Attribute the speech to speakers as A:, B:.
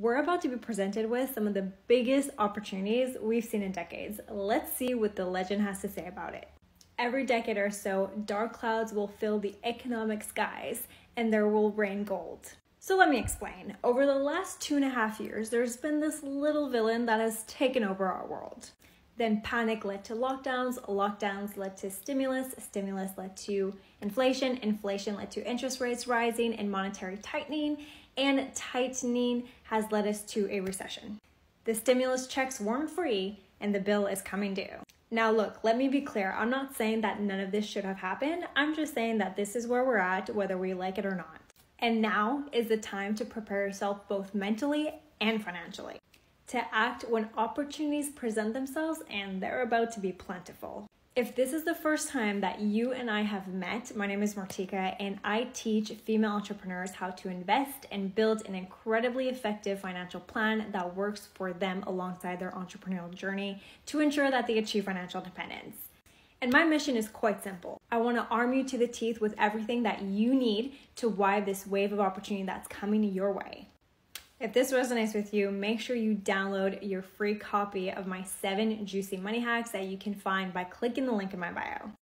A: We're about to be presented with some of the biggest opportunities we've seen in decades. Let's see what the legend has to say about it. Every decade or so, dark clouds will fill the economic skies and there will rain gold. So let me explain. Over the last two and a half years, there's been this little villain that has taken over our world. Then panic led to lockdowns, lockdowns led to stimulus, stimulus led to inflation, inflation led to interest rates rising and monetary tightening, and tightening has led us to a recession. The stimulus checks weren't free and the bill is coming due. Now, look, let me be clear. I'm not saying that none of this should have happened. I'm just saying that this is where we're at, whether we like it or not. And now is the time to prepare yourself both mentally and financially to act when opportunities present themselves and they're about to be plentiful. If this is the first time that you and I have met, my name is Martika, and I teach female entrepreneurs how to invest and build an incredibly effective financial plan that works for them alongside their entrepreneurial journey to ensure that they achieve financial independence. And my mission is quite simple. I want to arm you to the teeth with everything that you need to ride this wave of opportunity that's coming your way. If this resonates with you, make sure you download your free copy of my seven juicy money hacks that you can find by clicking the link in my bio.